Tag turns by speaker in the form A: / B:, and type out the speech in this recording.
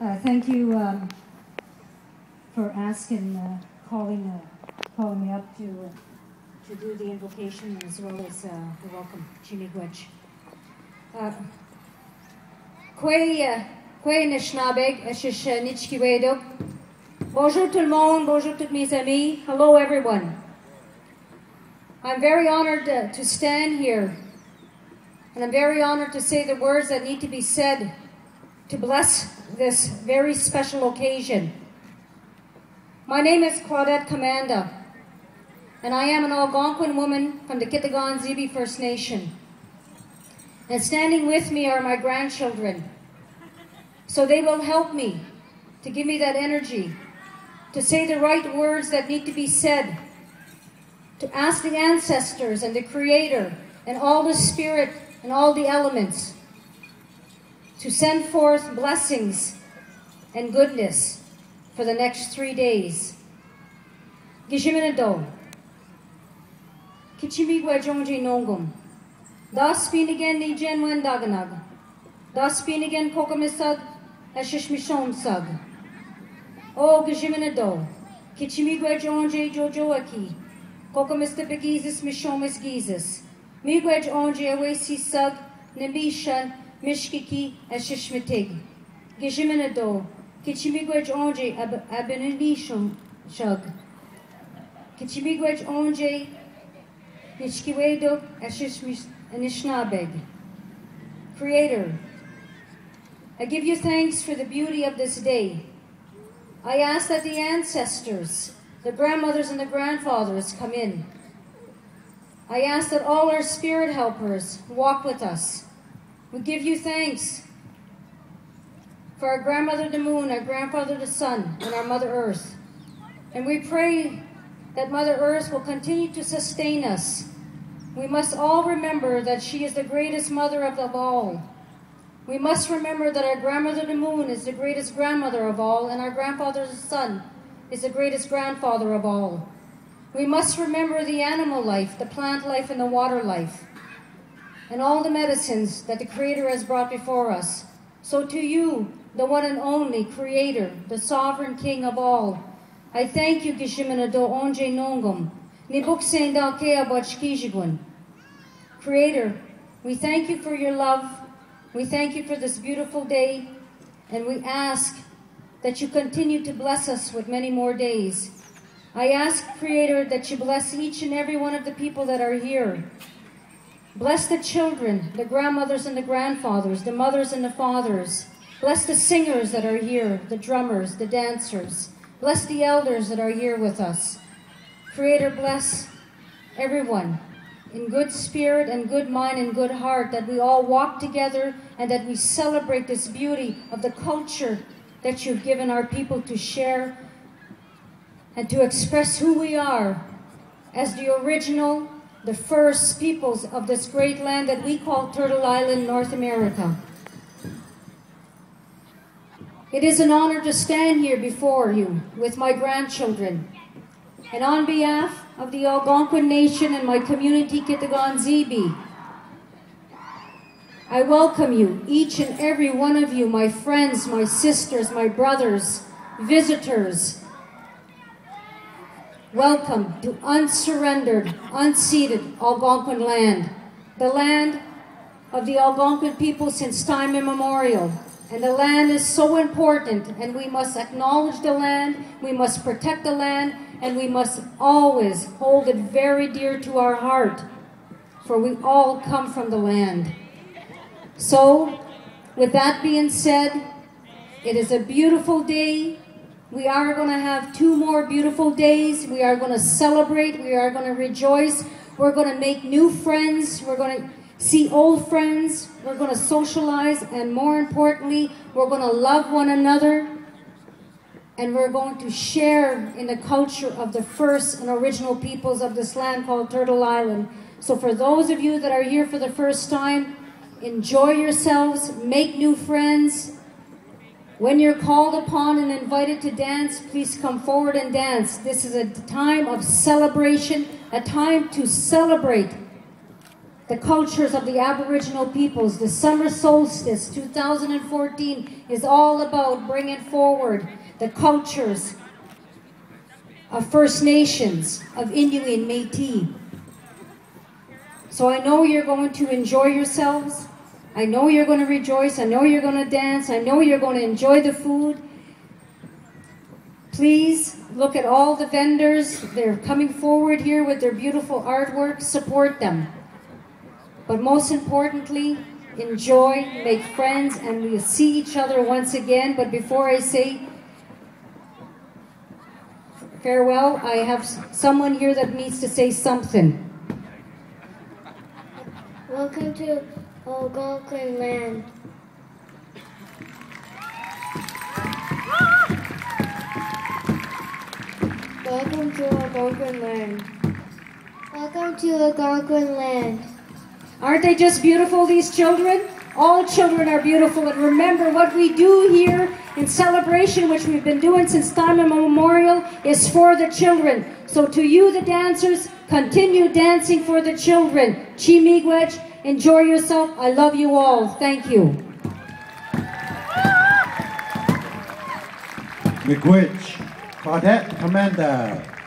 A: Uh, thank you um, for asking, uh, calling, uh, calling me up to uh, to do the invocation as well as the welcome. Uh, Kwe uh, Nichkiwedo. Bonjour tout le monde, bonjour toutes mes amis. Hello everyone. I'm very honored to stand here, and I'm very honored to say the words that need to be said to bless this very special occasion. My name is Claudette Commanda, and I am an Algonquin woman from the Kitigan Zibi First Nation. And standing with me are my grandchildren, so they will help me to give me that energy, to say the right words that need to be said to ask the ancestors and the Creator and all the Spirit and all the elements to send forth blessings and goodness for the next three days. Gishiminado. Kichimigwa jonji nongum. Das again ni jenwen daganag. Das again kokamisag ashishmishom sag. O Gishiminado. Kichimigwa jonji jojoaki. Kokomista begizis mishomis gizis. Migwej onje awesi sug nimishan mishkiki ashishmitig. Gijiminado. Kichimigwej onje abenishum shug. Kichimigwej onje nishkiwedo ashishnabeg. Creator, I give you thanks for the beauty of this day. I ask that the ancestors the grandmothers and the grandfathers come in. I ask that all our spirit helpers walk with us. We give you thanks for our grandmother the moon, our grandfather the sun, and our Mother Earth. And we pray that Mother Earth will continue to sustain us. We must all remember that she is the greatest mother of all. We must remember that our grandmother the moon is the greatest grandmother of all, and our grandfather the sun is the greatest grandfather of all. We must remember the animal life, the plant life, and the water life, and all the medicines that the Creator has brought before us. So to you, the one and only Creator, the sovereign King of all, I thank you, Gishimina do onje nongum, nibuk sendal kea bachkijigun. Creator, we thank you for your love. We thank you for this beautiful day, and we ask that you continue to bless us with many more days. I ask, Creator, that you bless each and every one of the people that are here. Bless the children, the grandmothers and the grandfathers, the mothers and the fathers. Bless the singers that are here, the drummers, the dancers. Bless the elders that are here with us. Creator, bless everyone in good spirit and good mind and good heart, that we all walk together and that we celebrate this beauty of the culture that you've given our people to share and to express who we are as the original, the first peoples of this great land that we call Turtle Island, North America. It is an honor to stand here before you with my grandchildren. And on behalf of the Algonquin Nation and my community, Kitigan Zibi, I welcome you, each and every one of you, my friends, my sisters, my brothers, visitors. Welcome to unsurrendered, unceded Algonquin land, the land of the Algonquin people since time immemorial. And the land is so important, and we must acknowledge the land, we must protect the land, and we must always hold it very dear to our heart, for we all come from the land. So, with that being said, it is a beautiful day. We are going to have two more beautiful days. We are going to celebrate. We are going to rejoice. We're going to make new friends. We're going to see old friends. We're going to socialize. And more importantly, we're going to love one another. And we're going to share in the culture of the first and original peoples of this land called Turtle Island. So for those of you that are here for the first time, Enjoy yourselves, make new friends. When you're called upon and invited to dance, please come forward and dance. This is a time of celebration, a time to celebrate the cultures of the Aboriginal peoples. The summer solstice 2014 is all about bringing forward the cultures of First Nations, of Inuit and Métis. So I know you're going to enjoy yourselves. I know you're going to rejoice. I know you're going to dance. I know you're going to enjoy the food. Please look at all the vendors. They're coming forward here with their beautiful artwork. Support them. But most importantly, enjoy, make friends, and we'll see each other once again. But before I say farewell, I have someone here that needs to say something.
B: Welcome to Oh, Algonquin land. Welcome to Algonquin land. Welcome to Algonquin land.
A: Aren't they just beautiful, these children? All children are beautiful. And remember, what we do here in celebration, which we've been doing since time immemorial, is for the children. So to you, the dancers, continue dancing for the children. Chi Miigwech, enjoy yourself. I love you all. Thank you.
C: Miigwech, Claudette Commanda.